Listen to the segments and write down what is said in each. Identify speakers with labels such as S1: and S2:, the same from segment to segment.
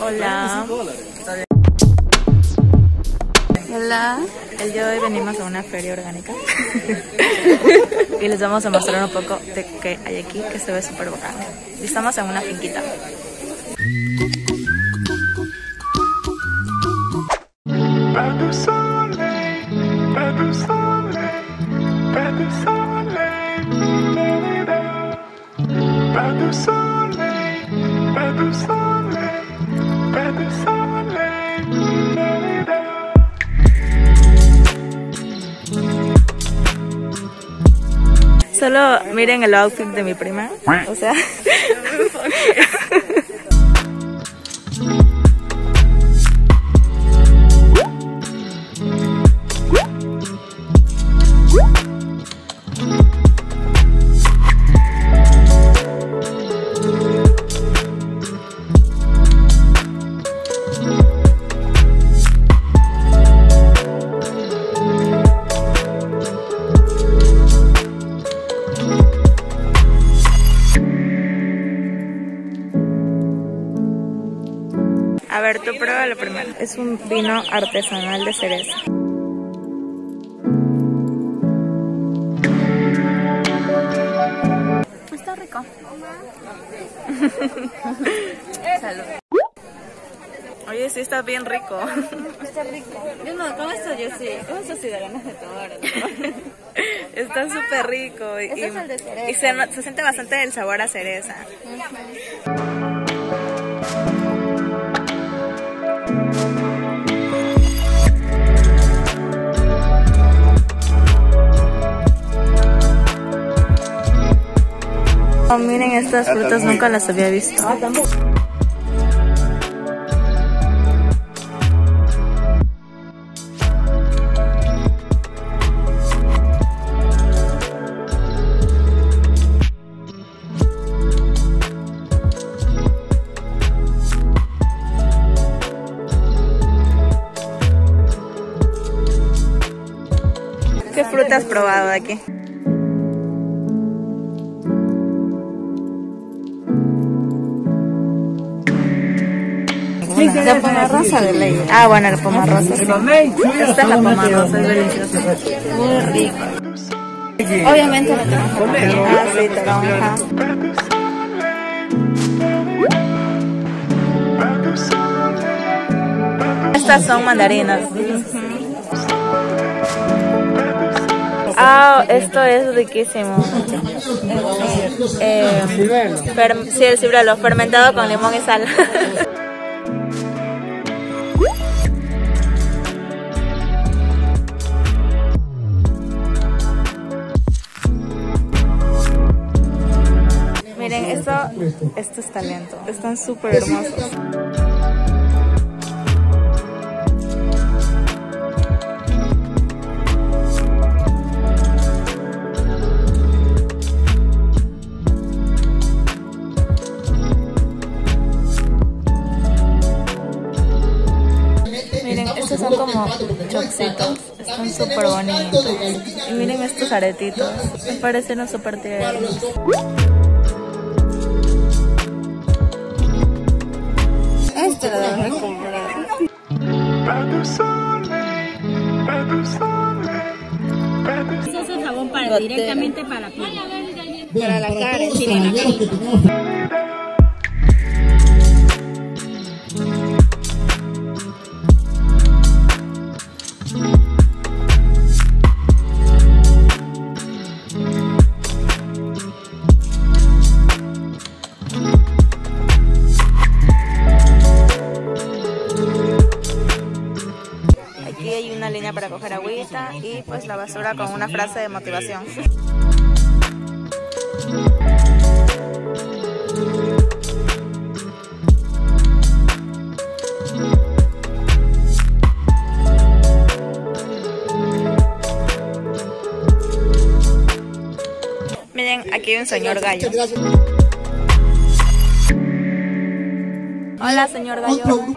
S1: Hola. Hola. El día de hoy venimos a una feria orgánica. y les vamos a mostrar un poco de qué hay aquí que se ve súper bacán. Y estamos en una finquita.
S2: Pas de soleil,
S1: Solo miren el outfit de mi prima. O sea. A ver, tú prueba lo primero. Es un vino artesanal de cereza. Está rico. Salud. Oye, sí está bien rico.
S3: Está rico. Yo no, con esto yo sí, con esto sí de ganas de tomar.
S1: Está súper rico. Y,
S3: Ese es el de cereza.
S1: y se, no- se siente bastante el sabor a cereza. Oh, miren estas frutas, nunca las había visto. ¿Qué fruta has probado de aquí?
S3: La pomarrosa de ley.
S1: Ah, bueno, la pomarrosa. sí. Esta es la pomarrosa, es deliciosa.
S3: Muy rico. Obviamente la tengo.
S1: Ah, sí, toronja.
S2: De
S1: Estas son mandarinas. Ah, esto es riquísimo. Eh, fer- sí, el cibrelo, fermentado con limón y sal. esto, esto es talento. Están súper hermosos. Miren, estos son como choccitos. Están súper bonitos. Y miren estos aretitos. Me parecen súper tiernos.
S4: Directamente para la piel.
S3: Para la la cara.
S1: Y pues la basura con una frase de motivación. Miren, aquí hay un señor gallo. Hola, señor gallo.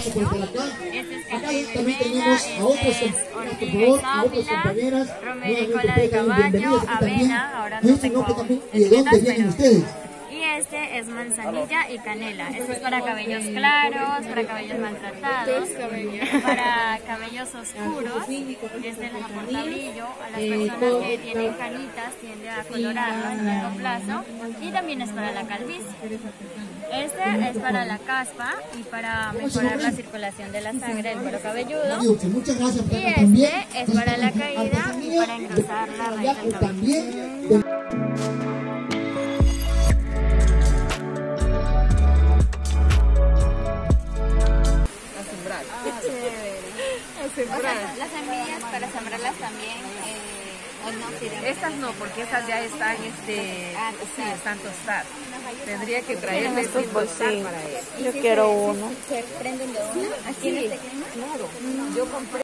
S5: Por acá, acá también tenemos a otros por favor, a otras compañeras. Nuevamente bienvenidas aquí también.
S4: avena, ahora
S5: ¿Cuál
S4: no
S5: es su nombre
S4: tengo
S5: también y de dónde vienen ustedes?
S4: Este es manzanilla y canela. Este es para cabellos claros, para cabellos maltratados, para cabellos oscuros. Este les aporta brillo. A las personas que tienen canitas tiende a colorarlas a largo plazo. Y también es para la calvicie. Este es para la caspa y para mejorar la circulación de la sangre del cuero cabelludo. Y este es para la caída y para engrosar la raíz del cabello.
S6: Estas no, porque estas ya están, este, sí, están tostadas. Tendría que traerles
S1: Estos bolsillos.
S6: para eso.
S1: Yo quiero uno.
S4: ¿Se prenden de una? ¿Aquí clima?
S6: Claro, yo compré.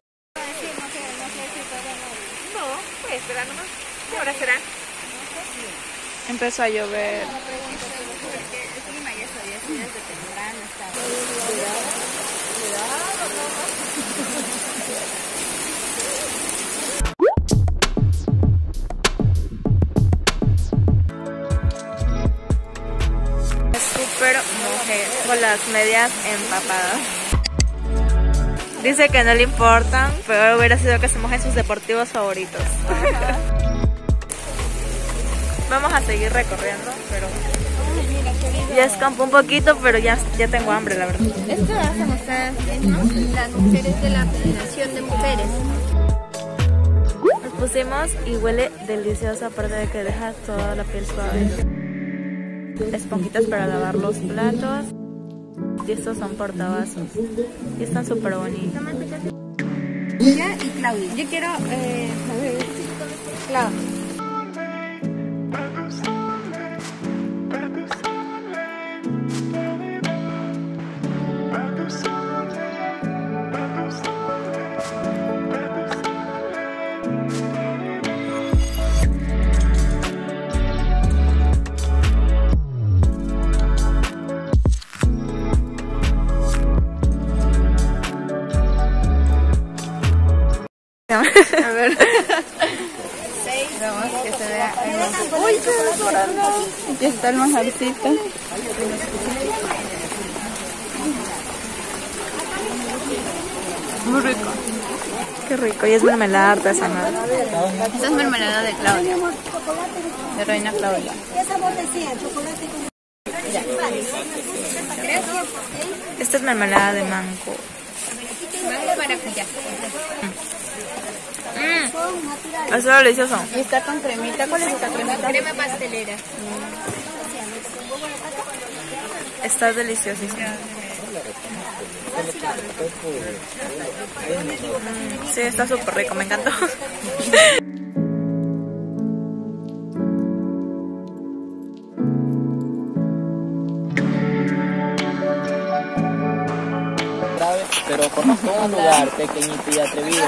S6: No, pues espera nomás. ¿Qué hora será?
S1: Empezó a llover.
S4: Porque el
S1: con las medias empapadas. Dice que no le importan, pero hubiera sido que se mojen sus deportivos favoritos. Vamos a seguir recorriendo, pero ya escampo un poquito, pero ya, ya tengo hambre, la verdad.
S3: Esto hacen ustedes mismos, las mujeres de la Federación de Mujeres.
S1: Nos pusimos y huele delicioso, aparte de que deja toda la piel suave. Esponjitas para lavar los platos. Y estos son portavasos. Y están súper bonitos.
S3: y Claudia. Yo quiero, eh, Claudia.
S1: A ver.
S3: Vamos que se vea. Uy, se ve dorado. Aquí está el manjarcito.
S1: Muy rico. Qué rico. Y es mermelada artesanal.
S3: Esta es mermelada de Claudia. De Reina Claudia.
S1: Esta es mermelada de mango.
S3: Maracuyá.
S1: Mmm. Está delicioso.
S3: Y está con cremita. ¿Cuál es esta cremita? Crema pastelera.
S1: Está deliciosísimo. Mm, Sí, está súper rico. Me encantó.
S7: un lugar pequeñito y atrevido,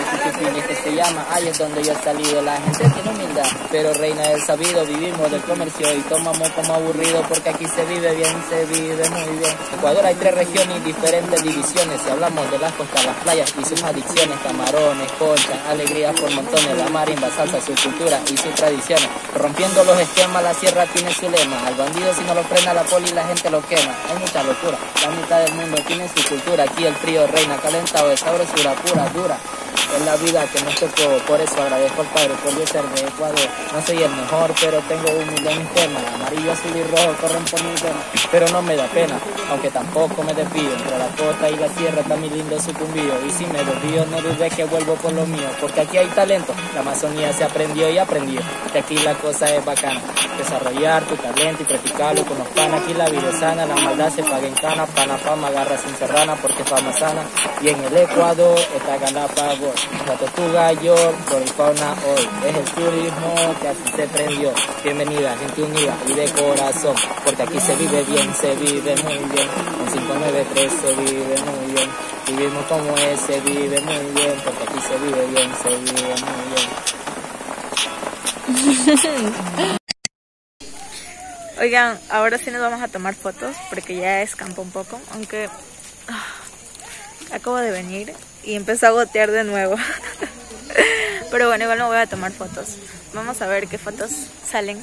S7: que se llama, ahí es donde yo he salido, la gente tiene humildad, pero reina del sabido, vivimos del comercio y tomamos como aburrido, porque aquí se vive bien, se vive muy bien. En Ecuador hay tres regiones y diferentes divisiones, si hablamos de las costas, las playas y sus adicciones, camarones, conchas, alegrías por montones, la marimba, salsa, su cultura y sus tradiciones, rompiendo los esquemas, la sierra tiene su lema, al bandido si no lo frena la poli la gente lo quema, hay mucha locura, la mitad del mundo tiene su cultura, aquí el frío reina calentado de sabrosura pura, dura. Es la vida que nos tocó, por eso agradezco al Padre por yo ser de Ecuador. No soy el mejor, pero tengo humildad en mi tema. Amarillo, azul y rojo corren por mi vena, pero no me da pena, aunque tampoco me despido. Entre la costa y la sierra está mi lindo sucumbío. Y si me desvío, no dudes que vuelvo por lo mío, porque aquí hay talento. La Amazonía se aprendió y aprendió, que aquí la cosa es bacana. Desarrollar tu talento y practicarlo con los panas. Aquí la vida es sana, la maldad se paga en cana. Pana, fama, agarra sin serrana, porque fama sana. Y en el Ecuador está Galápagos. La tortuga yo por fauna hoy es el turismo que así se prendió. Bienvenida, gente unida y de corazón, porque aquí se vive bien, se vive muy bien. En 593 se vive muy bien. Vivimos como es, se vive muy bien, porque aquí se vive bien, se vive muy bien.
S1: Oigan, ahora sí nos vamos a tomar fotos porque ya escampó un poco, aunque ah, acabo de venir y empezó a gotear de nuevo. Pero bueno, igual me voy a tomar fotos. Vamos a ver qué fotos salen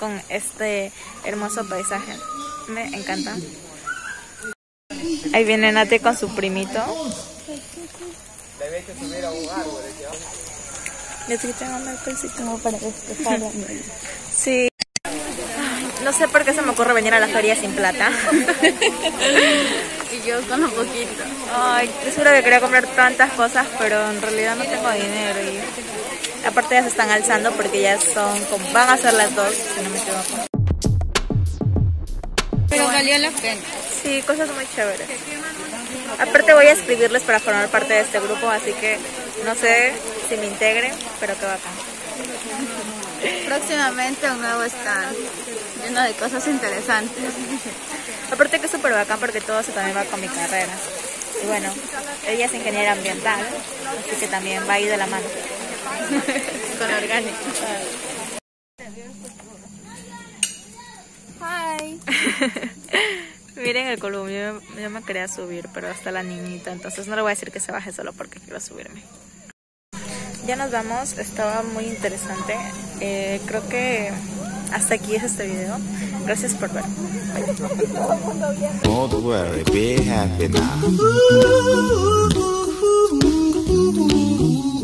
S1: con este hermoso paisaje. Me encanta. Ahí viene Nate con su primito. Yo sí tengo una cosita como para despejarla. Sí. Ay, No sé por qué se me ocurre venir a la feria sin plata.
S3: Yo con un poquito.
S1: Ay, te juro que quería comprar tantas cosas, pero en realidad no tengo dinero. Y aparte ya se están alzando porque ya son, como, van a ser las dos, si no me equivoco.
S3: Pero valió la pena.
S1: Sí, cosas muy chéveres. Aparte voy a escribirles para formar parte de este grupo, así que no sé si me integren, pero qué bacán.
S3: Próximamente un nuevo stand lleno de cosas interesantes.
S1: Aparte que es súper bacán porque todo eso también va con mi carrera. Y bueno, ella es ingeniera ambiental, así que también va ahí de la mano.
S3: Con orgánico. Hi.
S1: Miren el columpio, yo, yo me quería subir, pero hasta la niñita, entonces no le voy a decir que se baje solo porque quiero subirme. Ya nos vamos, estaba muy interesante. Eh, creo que hasta aquí es este video. Gracias por ver.
S8: Don't